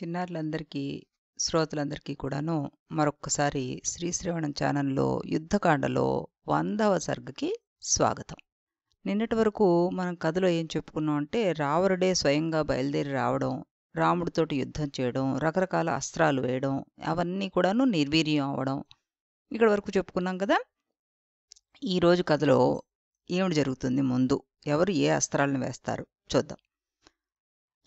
చిన్నారులందరికీ, శ్రోతలందరికీ కూడాను మరొక్కసారి శ్రీశ్రవణం ఛానల్‌లో యుద్ధకాండలో వందవ సర్గకి స్వాగతం. నిన్నటి వరకు మనం కథలో ఏం చెప్పుకున్నాం అంటే, రావణుడే స్వయంగా బయలుదేరి రావడం, రాముడితోటి యుద్ధం చేయడం, రకరకాల అస్త్రాలు వేయడం, అవన్నీ కూడాను నిర్వీర్యం అవ్వడం. ఇక్కడ వరకు చెప్పుకున్నాం కదా! ఈరోజు కథలో ఏమిటి జరుగుతుంది ముందు? ఎవరు ఏ అస్త్రాలను వేస్తారు చూద్దాం.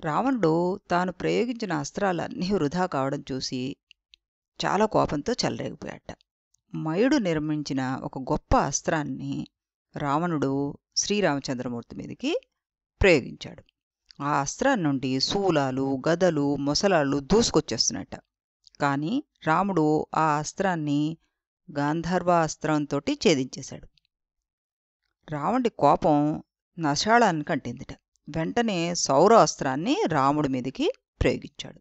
రావణుడు తాను ప్రయోగించిన అస్త్రాలన్నీ వృధా కావడం చూసి చాలా కోపంతో చెలరేగిపోయాట మయుడు నిర్మించిన ఒక గొప్ప అస్త్రాన్ని రావణుడు శ్రీరామచంద్రమూర్తి మీదకి ప్రయోగించాడు. ఆ అస్త్రం నుండి శూలాలు, గదలు, మొసలాళ్ళు దూసుకొచ్చేస్తున్నట్ట. కానీ రాముడు ఆ అస్త్రాన్ని గాంధర్వ అస్త్రంతో ఛేదించేశాడు. రావణుడి కోపం నశాళానికి అంటిందిట. వెంటనే సౌర అస్త్రాన్ని రాముడి మీదకి ప్రయోగించాడు.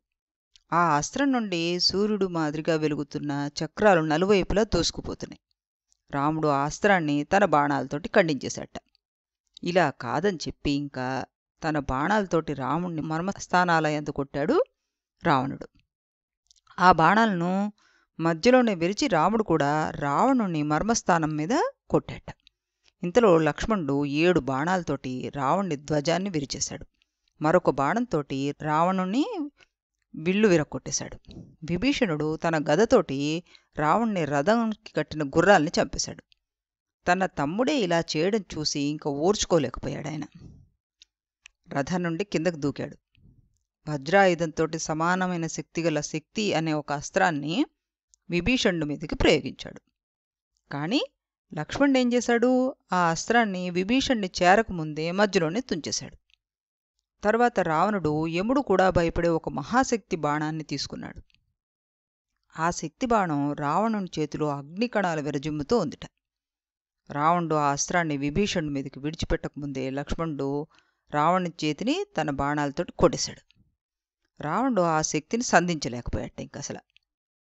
ఆ అస్త్రం నుండి సూర్యుడు మాదిరిగా వెలుగుతున్న చక్రాలు నలువైపులా దూసుకుపోతున్నాయి. రాముడు ఆ అస్త్రాన్ని తన బాణాలతోటి ఖండించేశాడట. ఇలా కాదని చెప్పి ఇంకా తన బాణాలతోటి రాముణ్ణి మర్మస్థానాలయందు కొట్టాడు రావణుడు. ఆ బాణాలను మధ్యలోనే విరిచి రాముడు కూడా రావణుణ్ణి మర్మస్థానం మీద కొట్టాట ఇంతలో లక్ష్మణుడు ఏడు బాణాలతోటి రావణుడి ధ్వజాన్ని విరిచేశాడు. మరొక బాణంతోటి రావణుణ్ణి విల్లు విరక్కొట్టేశాడు. విభీషణుడు తన గదతోటి రావణుని రథంకి కట్టిన గుర్రాల్ని చంపేశాడు. తన తమ్ముడే ఇలా చేయడం చూసి ఇంక ఓర్చుకోలేకపోయాడాయన. రథం నుండి కిందకు దూకాడు. వజ్రాయుధంతో సమానమైన శక్తి గల శక్తి అనే ఒక అస్త్రాన్ని విభీషణుడి మీదకి ప్రయోగించాడు. కానీ లక్ష్మణుడు ఏం చేశాడు? ఆ అస్త్రాన్ని విభీషణ్ణి చేరకముందే మధ్యలోనే తుంచేశాడు. తర్వాత రావణుడు యముడు కూడా భయపడే ఒక మహాశక్తి బాణాన్ని తీసుకున్నాడు. ఆ శక్తి బాణం రావణుని చేతిలో అగ్నికణాలు విరజిమ్ముతూ ఉందిట. రావణుడు ఆ అస్త్రాన్ని విభీషణుడి మీదకి విడిచిపెట్టకముందే లక్ష్మణుడు రావణుని చేతిని తన బాణాలతోటి కొట్టేశాడు. రావణుడు ఆ శక్తిని సంధించలేకపోయాట అసలు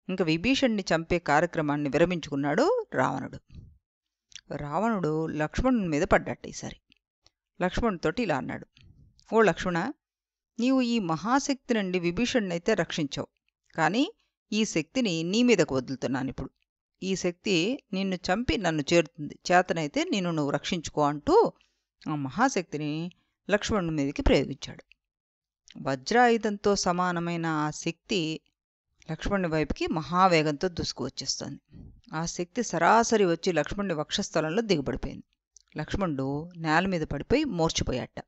ఇంక విభీషణ్ణి చంపే కార్యక్రమాన్ని విరమించుకున్నాడు రావణుడు. రావణుడు లక్ష్మణుని మీద పడ్డట్టు ఈసారి. లక్ష్మణుడితోటి ఇలా అన్నాడు. ఓ లక్ష్మణ నీవు ఈ మహాశక్తి నుండి విభీషణ్ణైతే రక్షించావు. కానీ ఈ శక్తిని నీ మీదకు వదులుతున్నానిప్పుడు. ఈ శక్తి నిన్ను చంపి నన్ను చేరుతుంది. చేతనైతే నిన్ను నువ్వు రక్షించుకో అంటూ ఆ మహాశక్తిని లక్ష్మణుని మీదకి ప్రయోగించాడు. వజ్రాయుధంతో సమానమైన ఆ శక్తి లక్ష్మణుని వైపుకి మహావేగంతో దూసుకు వచ్చేస్తోంది. ఆ శక్తి సరాసరి వచ్చి లక్ష్మణుని వక్షస్థలంలో దిగబడిపోయింది. లక్ష్మణుడు నేల మీద పడిపోయి మూర్చిపోయాట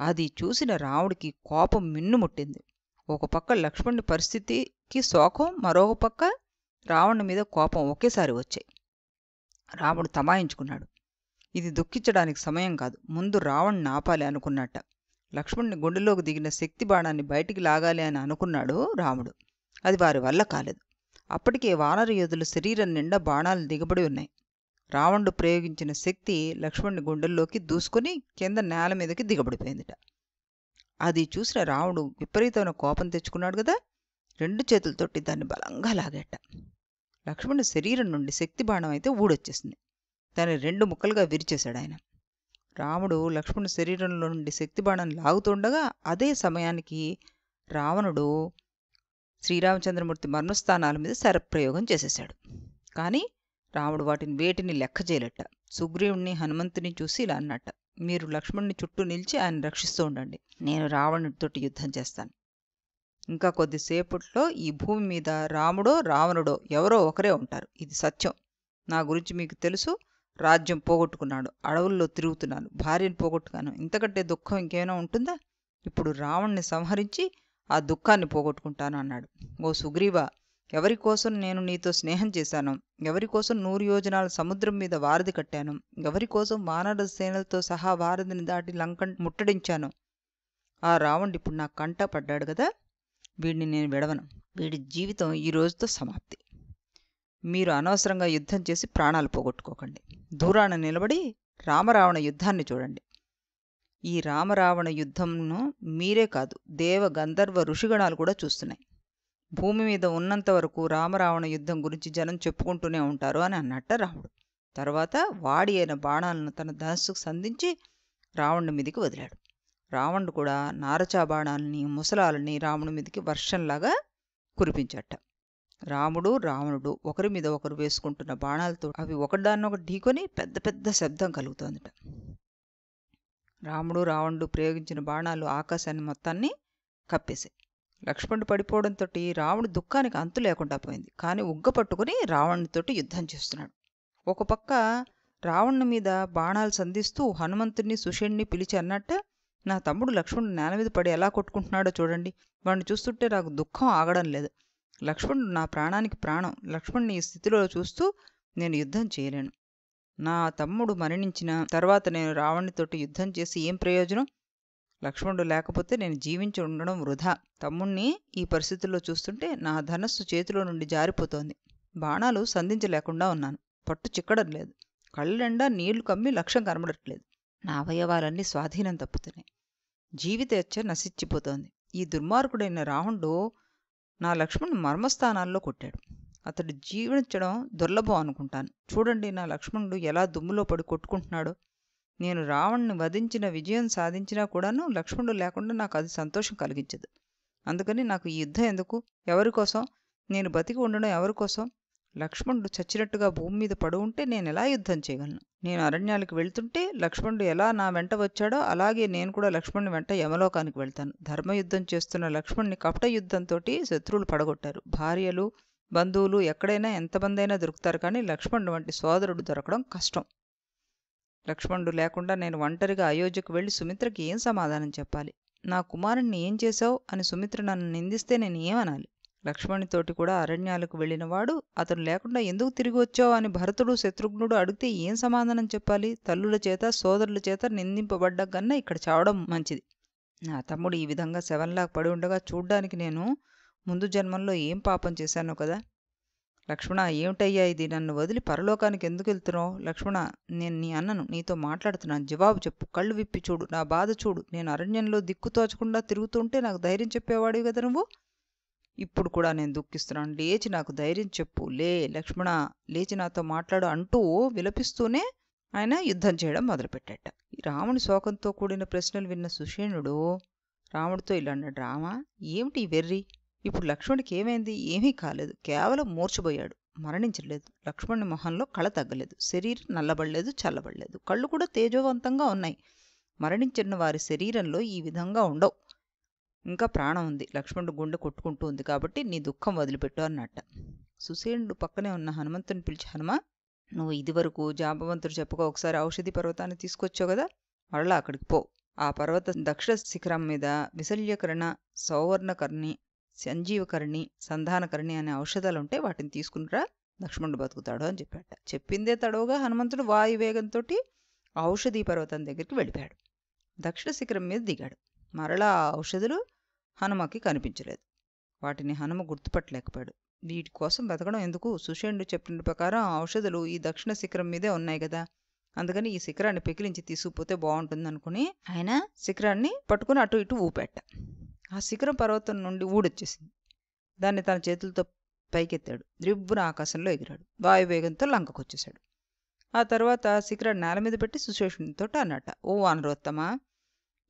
అది చూసిన రాముడికి కోపం మిన్నుముట్టింది. ఒక పక్క లక్ష్మణుని పరిస్థితికి శోకం, మరొక పక్క రావణుని మీద కోపం ఒకేసారి వచ్చాయి. రాముడు తమాయించుకున్నాడు. ఇది దుఃఖించడానికి సమయం కాదు. ముందు రావణ్ణి ఆపాలి అనుకున్నట్ట. లక్ష్మణుని గుండెలోకి దిగిన శక్తి బాణాన్ని బయటికి లాగాలి అని అనుకున్నాడు రాముడు. అది వారి వల్ల కాలేదు. అప్పటికే వానర యోధుల శరీరం నిండా బాణాలు దిగబడి ఉన్నాయి. రావణుడు ప్రయోగించిన శక్తి లక్ష్మణుని గుండెల్లోకి దూసుకుని కింద నేల మీదకి దిగబడిపోయిందిట. అది చూసిన రావణుడు విపరీతమైన కోపం తెచ్చుకున్నాడు కదా! రెండు చేతులతోటి దాన్ని బలంగా లాగాట. లక్ష్మణుడి శరీరం నుండి శక్తి బాణం అయితే ఊడొచ్చేసింది. దాన్ని రెండు ముక్కలుగా విరిచేశాడాయన. రాముడు లక్ష్మణుడి శరీరంలో నుండి శక్తి బాణం లాగుతుండగా అదే సమయానికి రావణుడు శ్రీరామచంద్రమూర్తి మర్మస్థానాల మీద శరప్రయోగం చేసేశాడు. కానీ రాముడు వాటిని వేటిని లెక్క చేయలేట. సుగ్రీవుణ్ణి, హనుమంతుని చూసి ఇలా అన్నట్ట. మీరు లక్ష్మణుని చుట్టూ నిలిచి ఆయన రక్షిస్తూ ఉండండి. నేను రావణుడితోటి యుద్ధం చేస్తాను. ఇంకా కొద్దిసేపట్లో ఈ భూమి మీద రాముడో, రావణుడో ఎవరో ఒకరే ఉంటారు. ఇది సత్యం. నా గురించి మీకు తెలుసు. రాజ్యం పోగొట్టుకున్నాడు. అడవుల్లో తిరుగుతున్నాను. భార్యను పోగొట్టుకున్నాను. ఇంతకంటే దుఃఖం ఇంకేమైనా ఉంటుందా? ఇప్పుడు రావణ్ణి సంహరించి ఆ దుఃఖాన్ని పోగొట్టుకుంటాను అన్నాడు. ఓ సుగ్రీవ ఎవరి కోసం నేను నీతో స్నేహం చేశాను? ఎవరి కోసం నూరు యోజనాల సముద్రం మీద వారధి కట్టాను? ఎవరి కోసం వానర సేనలతో సహా వారధిని దాటి లంక ముట్టడించాను? ఆ రావణుడు ఇప్పుడు నా కంట పడ్డాడు కదా వీడిని నేను విడవను. వీడి జీవితం ఈ రోజుతో సమాప్తి. మీరు అనవసరంగా యుద్ధం చేసి ప్రాణాలు పోగొట్టుకోకండి. దూరాన నిలబడి రామరావణ యుద్ధాన్ని చూడండి. ఈ రామరావణ యుద్ధంను మీరే కాదు దేవ, గంధర్వ, ఋషిగణాలు కూడా చూస్తున్నాయి. భూమి మీద ఉన్నంత వరకు రామరావణ యుద్ధం గురించి జనం చెప్పుకుంటూనే ఉంటారు అని అన్నట్ట రాముడు. తర్వాత వాడి అయిన బాణాలను తన ధనస్సుకు సంధించి రావణుడి మీదికి వదిలాడు. రావణుడు కూడా నారచా బాణాలని ముసలాలని రాముడి మీదకి వర్షంలాగా కురిపించట రాముడు రావణుడు ఒకరి మీద ఒకరు వేసుకుంటున్న బాణాలతో అవి ఒకదాన్నొకటి ఢీకొని పెద్ద పెద్ద శబ్దం కలుగుతోందట రాముడు రావణుడు ప్రయోగించిన బాణాలు ఆకాశాన్ని మొత్తాన్ని కప్పేశాయి. లక్ష్మణుడు పడిపోవడంతో రావణుడు దుఃఖానికి అంతు లేకుండా పోయింది. కానీ ఉగ్గ పట్టుకుని రావణుడితోటి యుద్ధం చేస్తున్నాడు. ఒక పక్క రావణుని మీద బాణాలు సంధిస్తూ హనుమంతుడిని సుషేణ్ణి పిలిచి అన్నట్ట నా తమ్ముడు లక్ష్మణుడు నేల మీద పడి ఎలా కొట్టుకుంటున్నాడో చూడండి. వాడిని చూస్తుంటే నాకు దుఃఖం ఆగడం లేదు. లక్ష్మణుడు నా ప్రాణానికి ప్రాణం. లక్ష్మణుని ఈ స్థితిలో చూస్తూ నేను యుద్ధం చేయలేను. నా తమ్ముడు మరణించిన తర్వాత నేను రావణునితోటి యుద్ధం చేసి ఏం ప్రయోజనం? లక్ష్మణుడు లేకపోతే నేను జీవించి ఉండడం వృధా. తమ్ముణ్ణి ఈ పరిస్థితుల్లో చూస్తుంటే నా ధనస్సు చేతిలో నుండి జారిపోతోంది. బాణాలు సంధించలేకుండా ఉన్నాను. పట్టు చిక్కడం లేదు. కళ్ళ నిండా నీళ్ళు కమ్మి లక్ష్యం కనబడట్లేదు. నా అవయవాలన్నీ స్వాధీనం తప్పుతున్నాయి. జీవితేచ్ఛ నశించిపోతోంది. ఈ దుర్మార్గుడైన రావణుడు నా లక్ష్మణ్ మర్మస్థానాల్లో కొట్టాడు. అతడు జీవించడం దుర్లభం అనుకుంటాను. చూడండి నా లక్ష్మణుడు ఎలా దుమ్ములో పడి కొట్టుకుంటున్నాడో. నేను రావణ్ణి వధించిన విజయం సాధించినా కూడాను లక్ష్మణుడు లేకుండా నాకు అది సంతోషం కలిగించదు. అందుకని నాకు ఈ యుద్ధం ఎందుకు? ఎవరి కోసం? నేను బతికి ఉండడం ఎవరి కోసం? లక్ష్మణుడు చచ్చినట్టుగా భూమి మీద పడు ఉంటే నేను ఎలా యుద్ధం చేయగలను? నేను అరణ్యాలకు వెళ్తుంటే లక్ష్మణుడు ఎలా నా వెంట వచ్చాడో అలాగే నేను కూడా లక్ష్మణుని వెంట యమలోకానికి వెళ్తాను. ధర్మయుద్ధం చేస్తున్న లక్ష్మణ్ణి కపట యుద్ధంతో శత్రువులు పడగొట్టారు. భార్యలు బంధువులు ఎక్కడైనా ఎంతమంది అయినా దొరుకుతారు కానీ లక్ష్మణుడు వంటి సోదరుడు దొరకడం కష్టం. లక్ష్మణుడు లేకుండా నేను ఒంటరిగా అయోధ్యకు వెళ్ళి సుమిత్రకి ఏం సమాధానం చెప్పాలి? నా కుమారుణ్ణి ఏం చేశావు? అని సుమిత్ర నన్ను నిందిస్తే నేను ఏమనాలి? లక్ష్మణునితోటి కూడా అరణ్యాలకు వెళ్ళినవాడు అతను లేకుండా ఎందుకు తిరిగి వచ్చావు? అని భరతుడు శత్రుఘ్నుడు అడిగితే ఏం సమాధానం చెప్పాలి? తల్లుల చేత సోదరుల చేత నిందింపబడ్డ కన్నా ఇక్కడ చావడం మంచిది. నా తమ్ముడు ఈ విధంగా శవంలా పడి ఉండగా చూడ్డానికి నేను ముందు జన్మంలో ఏం పాపం చేశానో కదా? లక్ష్మణ ఏమిటయ్యా ఇది? నన్ను వదిలి పరలోకానికి ఎందుకు వెళ్తున్నావు? లక్ష్మణ నేను నీ అన్నను నీతో మాట్లాడుతున్నాను. జవాబు చెప్పు. కళ్ళు విప్పి చూడు. నా బాధ చూడు. నేను అరణ్యంలో దిక్కు తోచకుండా తిరుగుతుంటే నాకు ధైర్యం చెప్పేవాడివి కదా నువ్వు? ఇప్పుడు కూడా నేను దుఃఖిస్తున్నాను. లేచి నాకు ధైర్యం చెప్పు. లే లక్ష్మణ లేచి నాతో మాట్లాడు అంటూ విలపిస్తూనే ఆయన యుద్ధం చేయడం మొదలుపెట్టాట. ఈ రాముని శోకంతో కూడిన ప్రశ్నలు విన్న సుషేణుడు రాముడితో ఇలా అన్నాడు రామా ఏమిటి వెర్రి? ఇప్పుడు లక్ష్మణుడికి ఏమైంది? ఏమీ కాలేదు. కేవలం మూర్చబోయాడు మరణించలేదు. లక్ష్మణుని మొహంలో కళ తగ్గలేదు. శరీరం నల్లబడలేదు చల్లబడలేదు. కళ్ళు కూడా తేజోవంతంగా ఉన్నాయి. మరణించిన వారి శరీరంలో ఈ విధంగా ఉండవు. ఇంకా ప్రాణం ఉంది. లక్ష్మణుడు గుండె కొట్టుకుంటూ ఉంది కాబట్టి నీ దుఃఖం వదిలిపెట్టు అన్నట్ట. సుసేనుడు పక్కనే ఉన్న హనుమంతుని పిలిచి హనుమ నువ్వు ఇదివరకు జాంబవంతుడు చెప్పక ఒకసారి ఔషధి పర్వతాన్ని తీసుకొచ్చావు కదా? మరలా అక్కడికి పో. ఆ పర్వత దక్షిణ శిఖరం మీద విశల్యకరణ సౌవర్ణకర్ణి సంజీవకరణి సంధానకరణి అనే ఔషధాలు ఉంటే వాటిని తీసుకునిరా లక్ష్మణుడు బతుకుతాడు అని చెప్పాట. చెప్పిందే తడవుగా హనుమంతుడు వాయువేగంతో ఔషధి పర్వతం దగ్గరికి వెళ్ళిపోయాడు. దక్షిణ శిఖరం మీద దిగాడు. మరలా ఆ ఔషధులు హనుమకి కనిపించలేదు. వాటిని హనుమ గుర్తుపట్టలేకపోయాడు. వీటి కోసం బతకడం ఎందుకు? సుషేణుడు చెప్పిన ప్రకారం ఆ ఔషధులు ఈ దక్షిణ శిఖరం మీదే ఉన్నాయి కదా. అందుకని ఈ శిఖరాన్ని పెకిలించి తీసుకుపోతే బాగుంటుంది అనుకుని ఆయన శిఖరాన్ని పట్టుకుని అటు ఇటు ఊపెట్ట ఆ శిఖరం పర్వతం నుండి ఊడొచ్చేసింది. దాన్ని తన చేతులతో పైకెత్తాడు. రిబ్బున ఆకాశంలో ఎగిరాడు. వాయువేగంతో లంకకొచ్చేశాడు. ఆ తర్వాత శిఖరాన్ని నేల మీద పెట్టి సుశేషునితో అన్నట ఓ అనరోత్తమా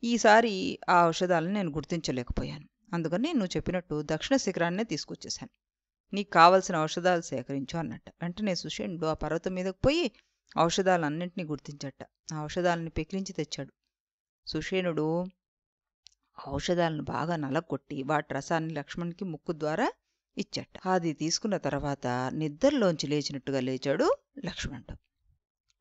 ఈసారి ఆ ఔషధాలను నేను గుర్తించలేకపోయాను. అందుకని నువ్వు చెప్పినట్టు దక్షిణ శిఖరాన్నే తీసుకొచ్చేశాను. నీకు కావలసిన ఔషధాలు సేకరించు అన్నట్ట. వెంటనే సుషేణుడు ఆ పర్వతం మీదకు పోయి ఔషధాలన్నింటినీ గుర్తించట. ఆ ఔషధాలను పెకిలించి తెచ్చాడు. సుషేణుడు ఔషధాలను బాగా నలగొట్టి వాటి రసాన్ని లక్ష్మణ్కి ముక్కు ద్వారా ఇచ్చట. అది తీసుకున్న తర్వాత నిద్రలోంచి లేచినట్టుగా లేచాడు లక్ష్మణుడు.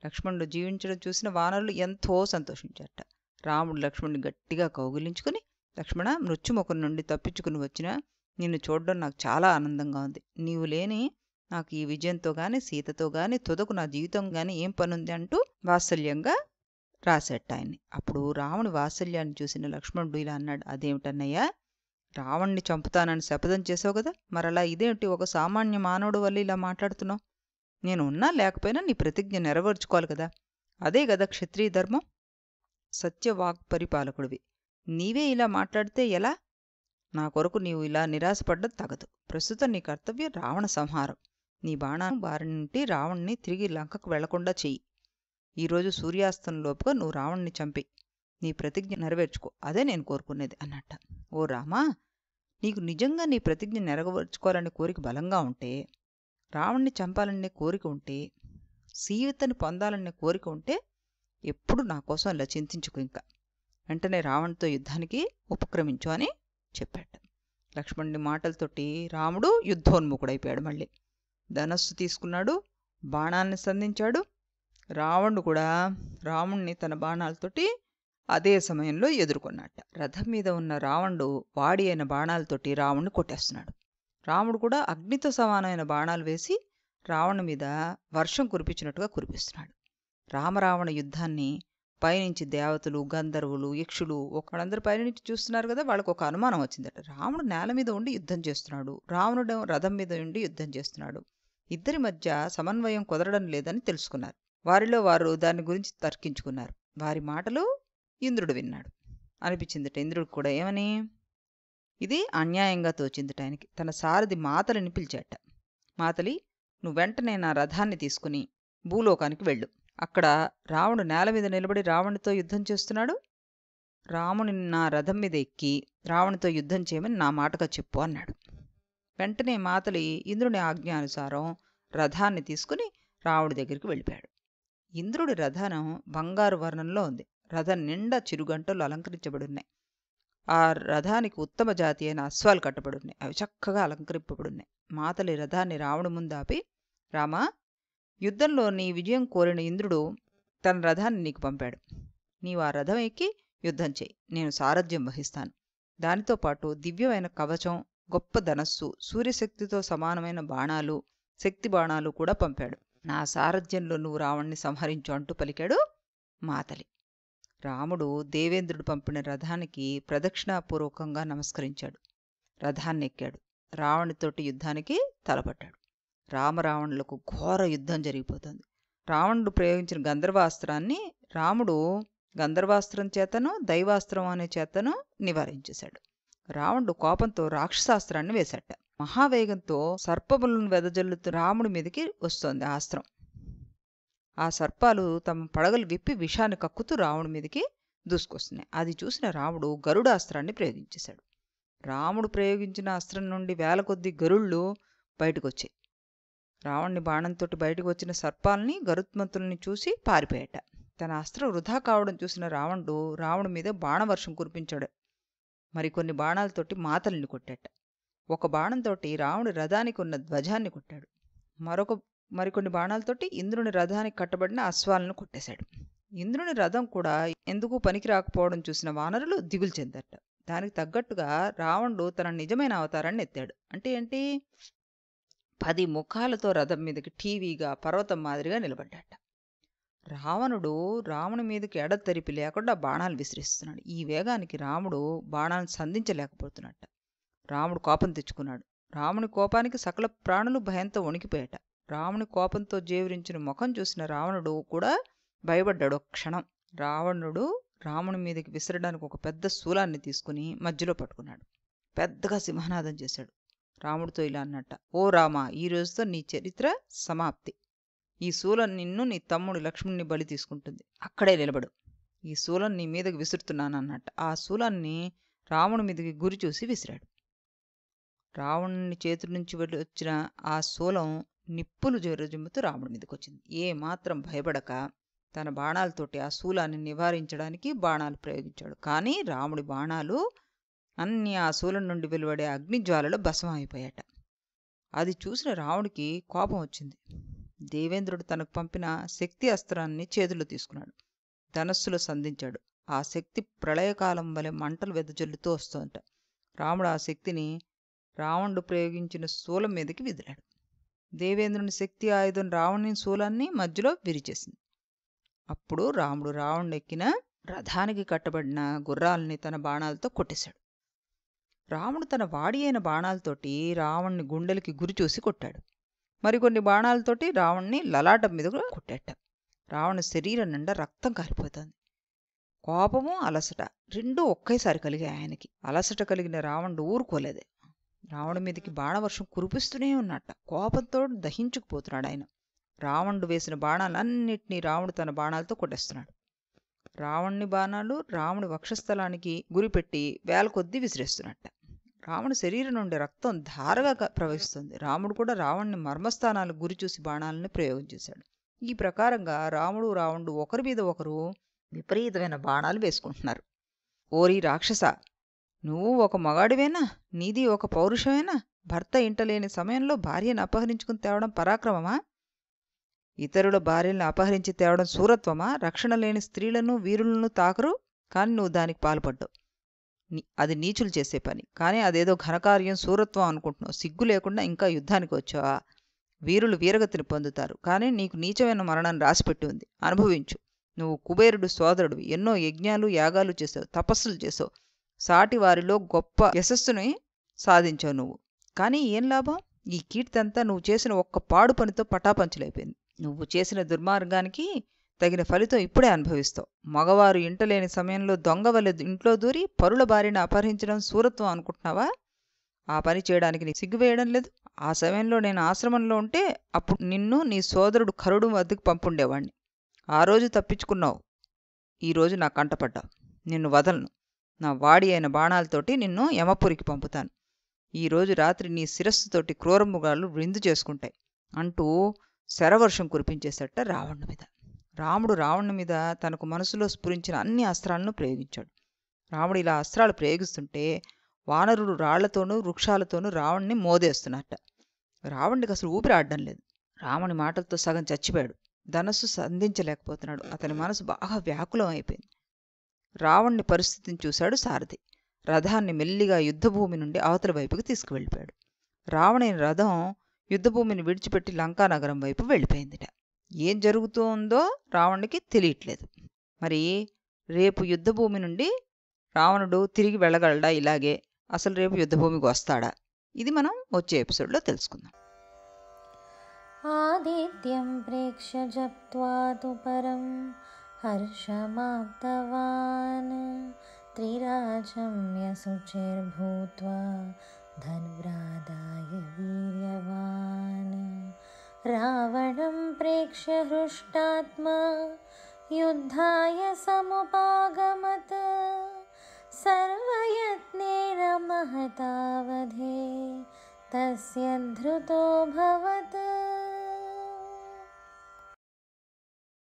లక్ష్మణుడు జీవించడం చూసిన వానరులు ఎంతో సంతోషించట. రాముడు లక్ష్మణుని గట్టిగా కౌగిలించుకుని లక్ష్మణ మృత్యుముఖం నుండి తప్పించుకుని వచ్చిన నిన్ను చూడడం నాకు చాలా ఆనందంగా ఉంది. నీవు లేని నాకు ఈ విజయంతో గాని సీతతో గాని తుదకు నా జీవితం గాని ఏం పనుంది అంటూ వాత్సల్యంగా రాసేట అప్పుడు రావణు వాత్సల్యాన్ని చూసిన లక్ష్మణుడు ఇలా అన్నాడు అదేమిటన్నయ్యా? రావణ్ణి చంపుతానని శపథం చేసావు కదా? మరలా ఇదేమిటి ఒక సామాన్య మానవుడు వల్ల ఇలా మాట్లాడుతున్నావు? నేను ఉన్నా లేకపోయినా నీ ప్రతిజ్ఞ నెరవేర్చుకోవాలి కదా? అదే కదా క్షత్రియ ధర్మం? సత్యవాక్ పరిపాలకుడివి. నీవే ఇలా మాట్లాడితే ఎలా? నా కొరకు నీవు ఇలా నిరాశపడ్డం తగదు. ప్రస్తుతం నీ కర్తవ్యం రావణ సంహారం. నీ బాణం బారి నుండి రావణ్ణి తిరిగి లంకకు వెళ్ళకుండా చెయ్యి. ఈరోజు సూర్యాస్తంలోపుగా నువ్వు రావణ్ణి చంపి నీ ప్రతిజ్ఞ నెరవేర్చుకో. అదే నేను కోరుకునేది అన్నట్ట. ఓ రామా నీకు నిజంగా నీ ప్రతిజ్ఞ నెరవేర్చుకోవాలనే కోరిక బలంగా ఉంటే రావణ్ణి చంపాలనే కోరిక ఉంటే సీతని పొందాలనే కోరిక ఉంటే ఎప్పుడు నా కోసం ఇలా చింతించుకో ఇంకా. వెంటనే రావణ్తో యుద్ధానికి ఉపక్రమించు అని చెప్పాడు. లక్ష్మణుని మాటలతోటి రాముడు యుద్ధోన్ముఖుడైపోయాడు మళ్ళీ. ధనస్సు తీసుకున్నాడు బాణాన్ని సంధించాడు రావణుడు కూడా రాముణ్ణి తన బాణాలతోటి అదే సమయంలో ఎదుర్కొన్నట్ట. రథం మీద ఉన్న రావణుడు వాడి అయిన బాణాలతోటి రావణ్ణి కొట్టేస్తున్నాడు. రాముడు కూడా అగ్నితో సమానమైన బాణాలు వేసి రావణు మీద వర్షం కురిపించినట్టుగా కురిపిస్తున్నాడు. రామరావణ యుద్ధాన్ని పైనుంచి దేవతలు గంధర్వులు యక్షులు ఒకళ్ళందరూ పైనుంచి చూస్తున్నారు కదా వాళ్ళకు ఒక అనుమానం వచ్చిందట. రాముడు నేల మీద ఉండి యుద్ధం చేస్తున్నాడు. రావణుడు రథం మీద ఉండి యుద్ధం చేస్తున్నాడు. ఇద్దరి మధ్య సమన్వయం కుదరడం లేదని తెలుసుకున్నారు. వారిలో వారు దాని గురించి తర్కించుకున్నారు. వారి మాటలు ఇంద్రుడు విన్నాడు. అనిపించిందట ఇంద్రుడు కూడా ఏమని? ఇది అన్యాయంగా తోచిందిట ఆయనకి. తన సారథి మాతలిని పిలిచాట మాతలి నువ్వు వెంటనే నా రథాన్ని తీసుకుని భూలోకానికి వెళ్ళు. అక్కడ రావణుడు నేల మీద నిలబడి రావణుడితో యుద్ధం చేస్తున్నాడు. రాముని నా రథం మీద ఎక్కి రావణుతో యుద్ధం చేయమని నా మాటగా చెప్పు అన్నాడు. వెంటనే మాతలి ఇంద్రుని ఆజ్ఞానుసారం రథాన్ని తీసుకుని రావుడి దగ్గరికి వెళ్ళిపోయాడు. ఇంద్రుడి రథనం బంగారు వర్ణంలో ఉంది. రథం నిండా చిరుగంటలు అలంకరించబడున్నాయి. ఆ రథానికి ఉత్తమ జాతి అయిన అశ్వాలు కట్టబడున్నాయి. అవి చక్కగా అలంకరింపబడున్నాయి. మాతలి రథాన్ని రావణు ముందు ఆపి రామా యుద్ధంలో నీ విజయం కోరిన ఇంద్రుడు తన రథాన్ని నీకు పంపాడు. నీవు ఆ రథం ఎక్కి యుద్ధం చేయి. నేను సారథ్యం వహిస్తాను. దానితో పాటు దివ్యమైన కవచం గొప్ప ధనస్సు సూర్యశక్తితో సమానమైన బాణాలు శక్తి బాణాలు కూడా పంపాడు. నా సారథ్యంలో నువ్వు రావణ్ణి సంహరించు అంటూ పలికాడు మాతలి. రాముడు దేవేంద్రుడు పంపిన రథానికి ప్రదక్షిణాపూర్వకంగా నమస్కరించాడు. రథాన్నెక్కాడు. రావణుతోటి యుద్ధానికి తలపట్టాడు రామరావణులకు ఘోర యుద్ధం జరిగిపోతుంది. రావణుడు ప్రయోగించిన గంధర్వాస్త్రాన్ని రాముడు గంధర్వాస్త్రం చేతను దైవాస్త్రం అనే చేతను నివారించేశాడు. రావణుడు కోపంతో రాక్షసాస్త్రాన్ని వేశాట మహావేగంతో సర్పములను వెదజల్లుతూ రాముడి మీదకి వస్తోంది ఆ అస్త్రం ఆ సర్పాలు తమ పడగలు విప్పి విషాన్ని కక్కుతూ రాముడి మీదకి దూసుకొస్తున్నాయి. అది చూసిన రాముడు గరుడాస్త్రాన్ని ప్రయోగించేశాడు. రాముడు ప్రయోగించిన అస్త్రం నుండి వేల కొద్ది గరుళ్ళు బయటకు వచ్చాయి రావణ్ణి బాణంతో బయటకు వచ్చిన సర్పాల్ని గరుత్మంతుల్ని చూసి పారిపోయాట. తన అస్త్రం వృధా కావడం చూసిన రావణుడు రావణు మీద బాణవర్షం కురిపించాడు. మరికొన్ని బాణాలతోటి మాతల్ని కొట్టాట. ఒక బాణంతోటి రావణుడి రథానికి ఉన్న ధ్వజాన్ని కొట్టాడు. మరొక మరికొన్ని బాణాలతోటి ఇంద్రుని రథానికి కట్టబడిన అశ్వాలను కొట్టేశాడు. ఇంద్రుని రథం కూడా ఎందుకు పనికి రాకపోవడం చూసిన వానరులు దిగులు చెందట దానికి తగ్గట్టుగా రావణుడు తన నిజమైన అవతారాన్ని ఎత్తాడు. అంటే ఏంటి? పది ముఖాలతో రథం మీదకి టీవీగా పర్వతం మాదిరిగా నిలబడ్డాట. రావణుడు రాముని మీదకి ఎడతెరిపి లేకుండా బాణాలు విసిరిస్తున్నాడు. ఈ వేగానికి రాముడు బాణాలను సంధించలేకపోతున్నట్ట రాముడు కోపం తెచ్చుకున్నాడు. రాముని కోపానికి సకల ప్రాణులు భయంతో వణికిపోయాట. రాముని కోపంతో జేవరించిన ముఖం చూసిన రావణుడు కూడా భయపడ్డాడు ఒక క్షణం. రావణుడు రాముని మీదకి విసరడానికి ఒక పెద్ద శూలాన్ని తీసుకుని మధ్యలో పట్టుకున్నాడు. పెద్దగా సింహనాదం చేశాడు. రాముడితో ఇలా అన్నట్ట ఓ రామ ఈ రోజుతో నీ చరిత్ర సమాప్తి. ఈ శూలం నిన్ను నీ తమ్ముడు లక్ష్మణుని బలి తీసుకుంటుంది. అక్కడే నిలబడు. ఈ శూలం నీ మీదకి విసురుతున్నానన్నట్ట. ఆ శూలాన్ని రాముడి మీదకి గురి చూసి విసిరాడు. రావణుని చేతుల నుంచి వచ్చిన ఆ శూలం నిప్పులు జరజుమ్ముతూ రాముడి మీదకి వచ్చింది. ఏ మాత్రం భయపడక తన బాణాలతోటి ఆ శూలాన్ని నివారించడానికి బాణాలు ప్రయోగించాడు. కానీ రాముడి బాణాలు అన్ని ఆ శూలం నుండి వెలువడే అగ్నిజ్వాలలో భస్మమైపోయాట అది చూసిన రాముడికి కోపం వచ్చింది. దేవేంద్రుడు తనకు పంపిన శక్తి అస్త్రాన్ని చేతుల్లో తీసుకున్నాడు. ధనస్సులో సంధించాడు. ఆ శక్తి ప్రళయకాలం వలె మంటలు వెదజల్లుతూ వస్తోంట రాముడు ఆ శక్తిని రావణుడు ప్రయోగించిన శూలం మీదకి విదిలాడు. దేవేంద్రుని శక్తి ఆయుధం రావణుని శూలాన్ని మధ్యలో విరిచేసింది. అప్పుడు రాముడు రావణుడు ఎక్కిన రథానికి కట్టబడిన గుర్రాలని తన బాణాలతో కొట్టేశాడు. రాముడు తన వాడి అయిన బాణాలతోటి రావణ్ణి గుండెలకి గురి చూసి కొట్టాడు. మరికొన్ని బాణాలతోటి రావణ్ణి లలాటం మీద కూడా కొట్టాట. రావణ శరీరం నిండా రక్తం కారిపోతుంది కోపము అలసట రెండూ ఒకేసారి కలిగాయి ఆయనకి. అలసట కలిగిన రావణుడు ఊరుకోలేదే. రావణు మీదకి బాణవర్షం కురిపిస్తూనే ఉన్నట్ట. కోపంతో దహించుకుపోతున్నాడు ఆయన. రావణుడు వేసిన బాణాలన్నింటినీ రావణుడు తన బాణాలతో కొట్టేస్తున్నాడు. రావణ్ణి బాణాలు రాముడి వక్షస్థలానికి గురిపెట్టి వేల కొద్దీ విసిరేస్తున్నట్ట. రావణ శరీరం నుండి రక్తం ధారగా ప్రవహిస్తుంది. రాముడు కూడా రావణ్ణి మర్మస్థానాలకు గురి చూసి బాణాలను ప్రయోగం చేశాడు. ఈ ప్రకారంగా రాముడు రావణుడు ఒకరి మీద ఒకరు విపరీతమైన బాణాలు వేసుకుంటున్నారు. ఓరి రాక్షస! నువ్వు ఒక మగాడివేనా? నీది ఒక పౌరుషమేనా? భర్త ఇంటలేని సమయంలో భార్యను అపహరించుకుని తేవడం పరాక్రమమా? ఇతరుల భార్యలను అపహరించి తేవడం సూరత్వమా? రక్షణ లేని స్త్రీలను వీరులను తాకరు? కానీ నువ్వు దానికి పాల్పడ్డావు. అది నీచులు చేసే పని. కానీ అదేదో ఘనకార్యం సూరత్వం అనుకుంటున్నావు. సిగ్గు లేకుండా ఇంకా యుద్ధానికి వచ్చావా? వీరులు వీరగతిని పొందుతారు. కానీ నీకు నీచమైన మరణాన్ని రాసిపెట్టి ఉంది. అనుభవించు. నువ్వు కుబేరుడు సోదరుడు ఎన్నో యజ్ఞాలు యాగాలు చేసావు. తపస్సులు చేసావు. సాటి వారిలో గొప్ప యశస్సుని సాధించావు నువ్వు. కానీ ఏం లాభం? ఈ కీర్తి అంతా నువ్వు చేసిన ఒక్క పాడు పనితో పటాపంచలైపోయింది. నువ్వు చేసిన దుర్మార్గానికి తగిన ఫలితం ఇప్పుడే అనుభవిస్తావు. మగవారు ఇంటలేని సమయంలో దొంగ ఇంట్లో దూరి పరుల బారిని అపహరించడం సూరత్వం అనుకుంటున్నావా? ఆ పని చేయడానికి నీకు సిగ్గు వేయడం లేదు. ఆ సమయంలో నేను ఆశ్రమంలో ఉంటే అప్పుడు నిన్ను నీ సోదరుడు కరుడు వద్దకు పంపుండేవాణ్ణి. ఆ రోజు తప్పించుకున్నావు. ఈరోజు నా కంటపడ్డావు. నిన్ను వదలను. నా వాడి అయిన బాణాలతోటి నిన్ను యమపురికి పంపుతాను. ఈరోజు రాత్రి నీ శిరస్సుతోటి క్రూరమృగాలు విందు చేసుకుంటాయి అంటూ శరవర్షం కురిపించేసట రావణుడి మీద. రాముడు రావణుడి మీద తనకు మనసులో స్ఫురించిన అన్ని అస్త్రాలను ప్రయోగించాడు. రాముడు ఇలా అస్త్రాలు ప్రయోగిస్తుంటే వానరుడు రాళ్ళతోనూ వృక్షాలతోనూ రావణ్ణి మోదేస్తున్నట్ట. రావణుడికి అసలు ఊపిరి ఆడడం లేదు. రాముని మాటలతో సగం చచ్చిపోయాడు. ధనస్సు సంధించలేకపోతున్నాడు. అతని మనసు బాగా వ్యాకులం అయిపోయింది. రావణ్ణి పరిస్థితిని చూశాడు సారథి. రథాన్ని మెల్లిగా యుద్ధభూమి నుండి అవతల వైపుకి తీసుకువెళ్ళిపోయాడు. రావణుని రథం యుద్ధభూమిని విడిచిపెట్టి లంకానగరం వైపు వెళ్ళిపోయిందిట. ఏం జరుగుతుందో రావణుడికి తెలియట్లేదు. మరి రేపు యుద్ధభూమి నుండి రావణుడు తిరిగి వెళ్ళగలడా? ఇలాగే అసలు రేపు యుద్ధభూమికి వస్తాడా? ఇది మనం వచ్చే ఎపిసోడ్లో తెలుసుకుందాం. ఆదిత్యం ప్రేక్ష జప్త్వాదు పరం हर्षमाप्तवान्। त्रिराजं यशुचिर्भूत्वा धन्व्रादाय वीर्यवान्। रावणं प्रेक्ष्य हृष्टात्मा युद्धाय समुपागमत्। सर्वयत्नेन महतावधे तस्य धृतो भव